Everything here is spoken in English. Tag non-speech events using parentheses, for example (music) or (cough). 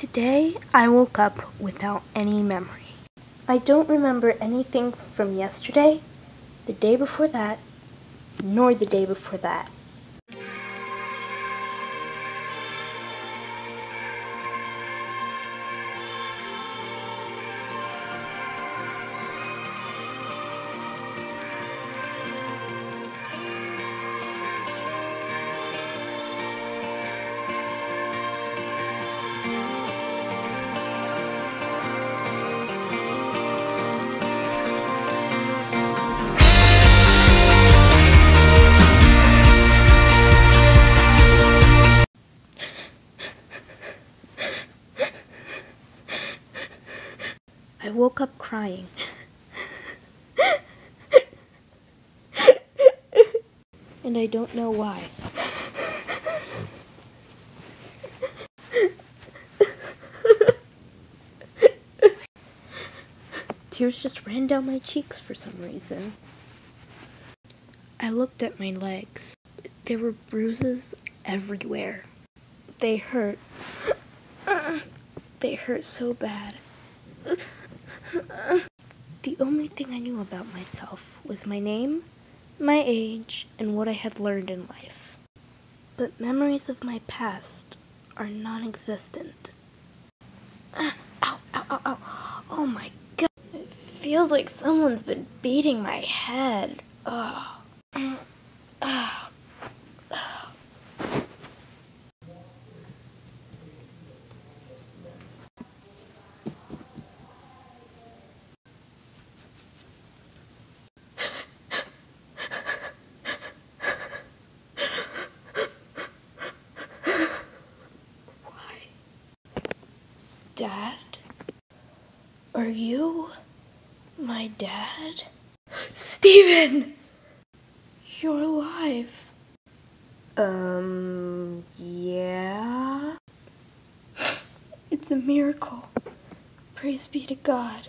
Today, I woke up without any memory. I don't remember anything from yesterday, the day before that, nor the day before that. I woke up crying. and I don't know why. Tears just ran down my cheeks for some reason. I looked at my legs. There were bruises everywhere. They hurt. They hurt so bad. The only thing I knew about myself was my name, my age, and what I had learned in life. But memories of my past are non existent. (sighs) Ow, ow, ow, ow. Oh my god. It feels like someone's been beating my head. Ugh. Ugh. Dad? Are you my dad? Steven! You're alive. Um, yeah? It's a miracle. Praise be to God.